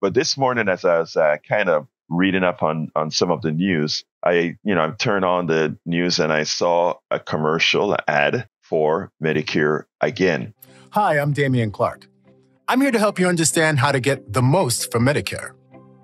But this morning, as I was uh, kind of reading up on on some of the news, I you know I turned on the news and I saw a commercial ad for Medicare again. Hi, I'm Damian Clark. I'm here to help you understand how to get the most from Medicare.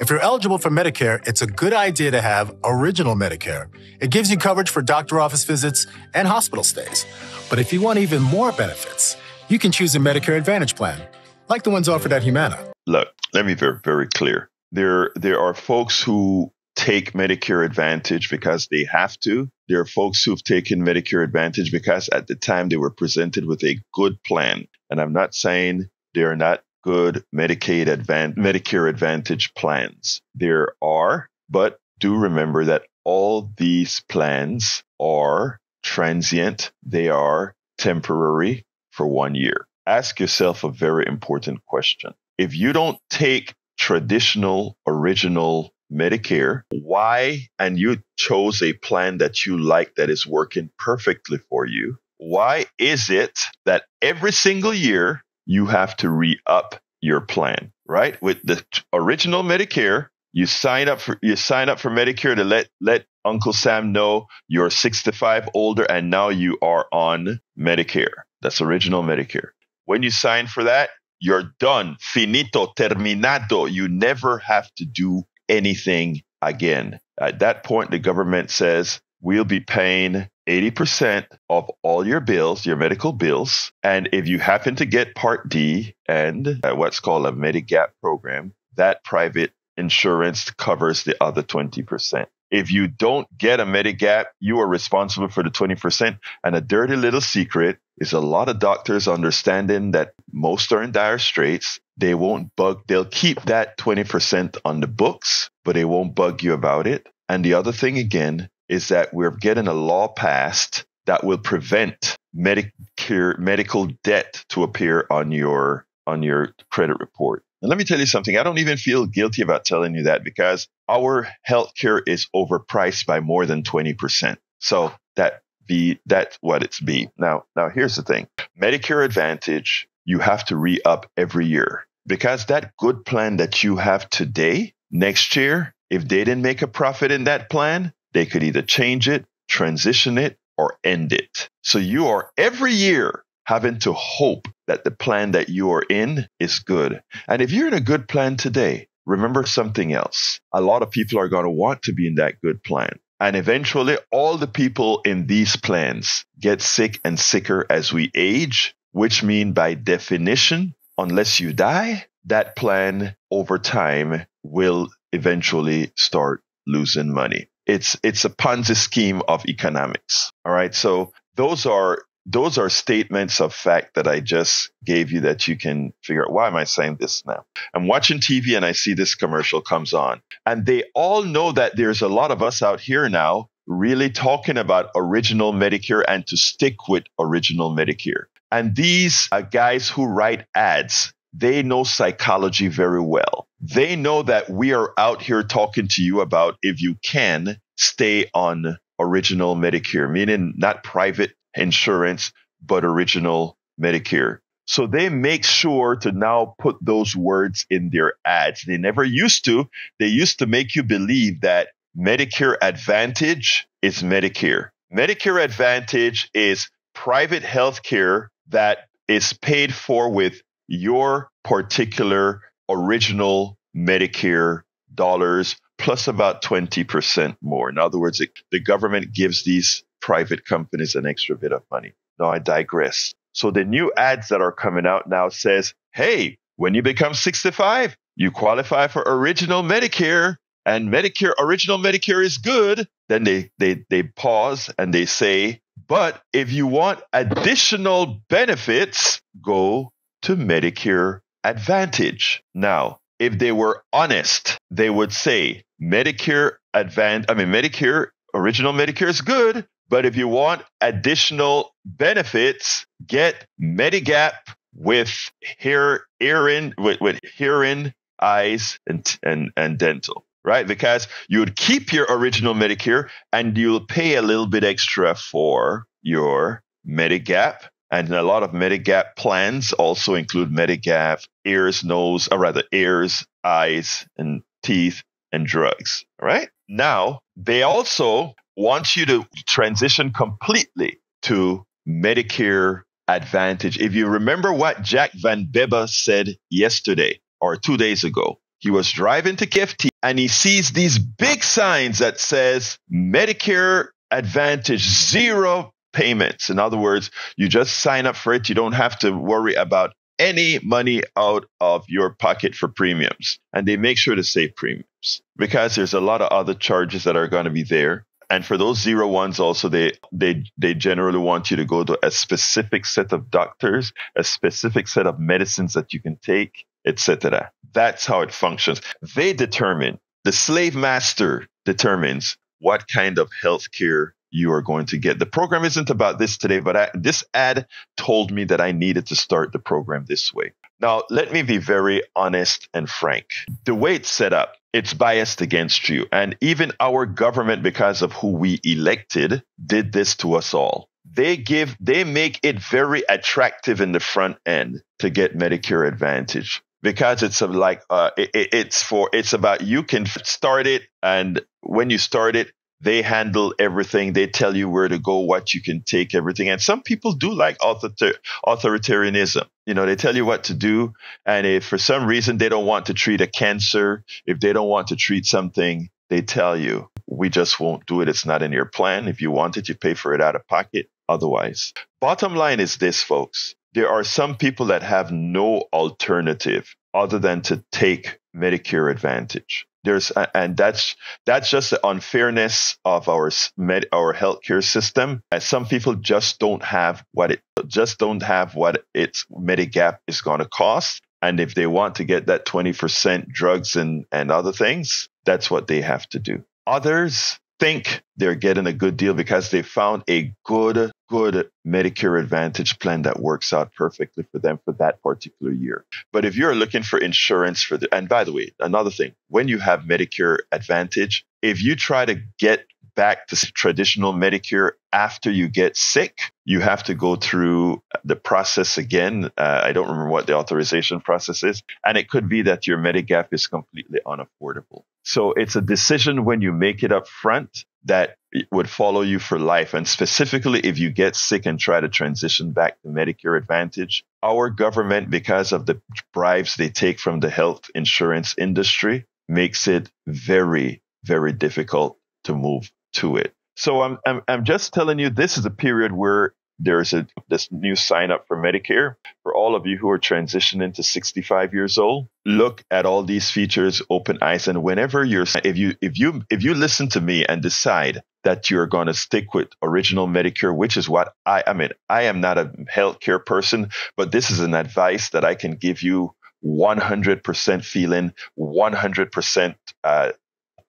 If you're eligible for Medicare, it's a good idea to have Original Medicare. It gives you coverage for doctor office visits and hospital stays. But if you want even more benefits, you can choose a Medicare Advantage plan, like the ones offered at Humana. Look, let me be very, very clear. There, there are folks who take Medicare Advantage because they have to. There are folks who've taken Medicare Advantage because at the time they were presented with a good plan. And I'm not saying they're not good Medicaid advan- Medicare Advantage plans. There are, but do remember that all these plans are transient. They are temporary for one year. Ask yourself a very important question. If you don't take traditional original Medicare, why, and you chose a plan that you like that is working perfectly for you, why is it that every single year you have to re up your plan, right? With the original Medicare, you sign up for you sign up for Medicare to let let Uncle Sam know you're 65 older and now you are on Medicare. That's original Medicare. When you sign for that, you're done. Finito, terminado. You never have to do anything again. At that point, the government says, we'll be paying 80% of all your bills, your medical bills. And if you happen to get Part D and uh, what's called a Medigap program, that private insurance covers the other 20%. If you don't get a Medigap, you are responsible for the 20%. And a dirty little secret is a lot of doctors understanding that most are in dire straits. They won't bug, they'll keep that 20% on the books, but they won't bug you about it. And the other thing again is that we're getting a law passed that will prevent Medicare medical debt to appear on your on your credit report. And let me tell you something. I don't even feel guilty about telling you that because our healthcare is overpriced by more than 20%. So that be that's what it's be. Now, now here's the thing. Medicare Advantage, you have to re-up every year because that good plan that you have today, next year, if they didn't make a profit in that plan, they could either change it, transition it, or end it. So you are every year having to hope that the plan that you are in is good. And if you're in a good plan today, remember something else. A lot of people are going to want to be in that good plan. And eventually, all the people in these plans get sick and sicker as we age, which mean by definition, unless you die, that plan over time will eventually start losing money. It's it's a Ponzi scheme of economics. All right. So those are those are statements of fact that I just gave you that you can figure out why am I saying this now? I'm watching TV and I see this commercial comes on. And they all know that there's a lot of us out here now really talking about original Medicare and to stick with original Medicare. And these are guys who write ads, they know psychology very well. They know that we are out here talking to you about if you can stay on original Medicare, meaning not private insurance, but original Medicare. So they make sure to now put those words in their ads. They never used to. They used to make you believe that Medicare Advantage is Medicare. Medicare Advantage is private health care that is paid for with your particular original Medicare dollars plus about 20% more. In other words, it, the government gives these private companies an extra bit of money. Now I digress. So the new ads that are coming out now says, Hey, when you become 65, you qualify for original Medicare and Medicare, original Medicare is good. Then they, they, they pause and they say, but if you want additional benefits, go to Medicare Advantage. Now, if they were honest, they would say Medicare Advantage, I mean, Medicare, original Medicare is good, but if you want additional benefits, get Medigap with hair, hearing, with, with hearing, eyes, and, and, and dental, right? Because you would keep your original Medicare and you'll pay a little bit extra for your Medigap And a lot of Medigap plans also include Medigap ears, nose, or rather ears, eyes, and teeth and drugs. Right Now, they also want you to transition completely to Medicare Advantage. If you remember what Jack Van Bebba said yesterday or two days ago, he was driving to KPFT and he sees these big signs that says Medicare Advantage, zero payments. In other words, you just sign up for it. You don't have to worry about any money out of your pocket for premiums. And they make sure to say premiums because there's a lot of other charges that are going to be there. And for those zero ones also, they, they, they generally want you to go to a specific set of doctors, a specific set of medicines that you can take, etc. That's how it functions. They determine, the slave master determines what kind of health care you are going to get. The program isn't about this today, but I, this ad told me that I needed to start the program this way. Now, let me be very honest and frank. The way it's set up, it's biased against you. And even our government, because of who we elected, did this to us all. They give, they make it very attractive in the front end to get Medicare Advantage because it's like uh, it, it's for it's about you can start it and when you start it they handle everything. They tell you where to go, what you can take, everything. And some people do like author- authoritarianism. You know, they tell you what to do. And if for some reason they don't want to treat a cancer, if they don't want to treat something, they tell you, we just won't do it. It's not in your plan. If you want it, you pay for it out of pocket. Otherwise, bottom line is this, folks. There are some people that have no alternative other than to take Medicare Advantage there's and that's that's just the unfairness of our med, our healthcare system. Some people just don't have what it just don't have what its Medigap is going to cost. And if they want to get that 20% drugs and, and other things, that's what they have to do. Others think they're getting a good deal because they found a good, good Medicare Advantage plan that works out perfectly for them for that particular year. But if you're looking for insurance for the, and by the way, another thing, when you have Medicare Advantage, if you try to get back to traditional Medicare after you get sick, you have to go through the process again. Uh, I don't remember what the authorization process is. And it could be that your Medigap is completely unaffordable. So it's a decision when you make it up front that would follow you for life. And specifically, if you get sick and try to transition back to Medicare Advantage, our government, because of the bribes they take from the health insurance industry, makes it very, very difficult to move to it. So I'm, I'm, I'm just telling you, this is a period where there's a this new sign up for Medicare for all of you who are transitioning to 65 years old. Look at all these features, open eyes, and whenever you're if you if you if you listen to me and decide that you're going to stick with original Medicare, which is what I I mean I am not a healthcare person, but this is an advice that I can give you 100% feeling, 100% uh,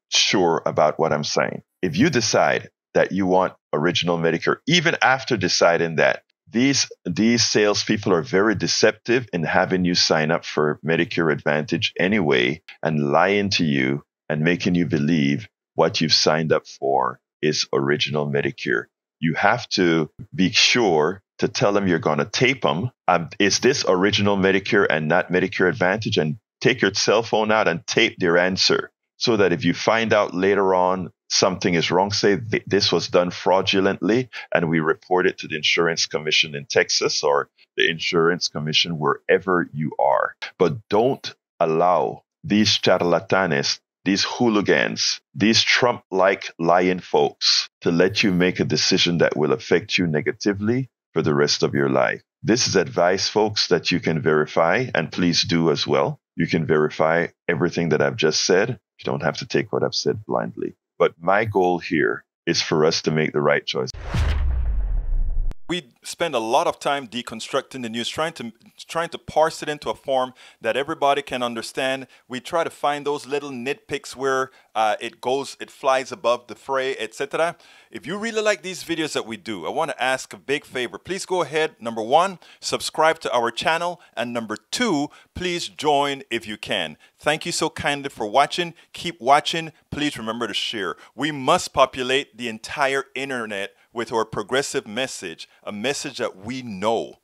sure about what I'm saying. If you decide that you want original Medicare, even after deciding that these these salespeople are very deceptive in having you sign up for Medicare Advantage anyway and lying to you and making you believe what you've signed up for is original Medicare. You have to be sure to tell them you're going to tape them. Um, is this original Medicare and not Medicare Advantage? And take your cell phone out and tape their answer so that if you find out later on something is wrong, say this was done fraudulently, and we report it to the insurance commission in Texas or the insurance commission wherever you are. But don't allow these charlatanes, these hooligans, these Trump like lying folks to let you make a decision that will affect you negatively for the rest of your life. This is advice, folks, that you can verify, and please do as well. You can verify everything that I've just said. You don't have to take what I've said blindly. But my goal here is for us to make the right choice we spend a lot of time deconstructing the news, trying to trying to parse it into a form that everybody can understand. We try to find those little nitpicks where uh, it goes, it flies above the fray, etc. If you really like these videos that we do, I want to ask a big favor. Please go ahead. Number one, subscribe to our channel, and number two, please join if you can. Thank you so kindly for watching. Keep watching. Please remember to share. We must populate the entire internet with our progressive message, a message that we know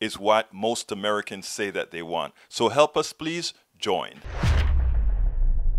is what most Americans say that they want. So help us, please join.